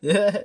yeah.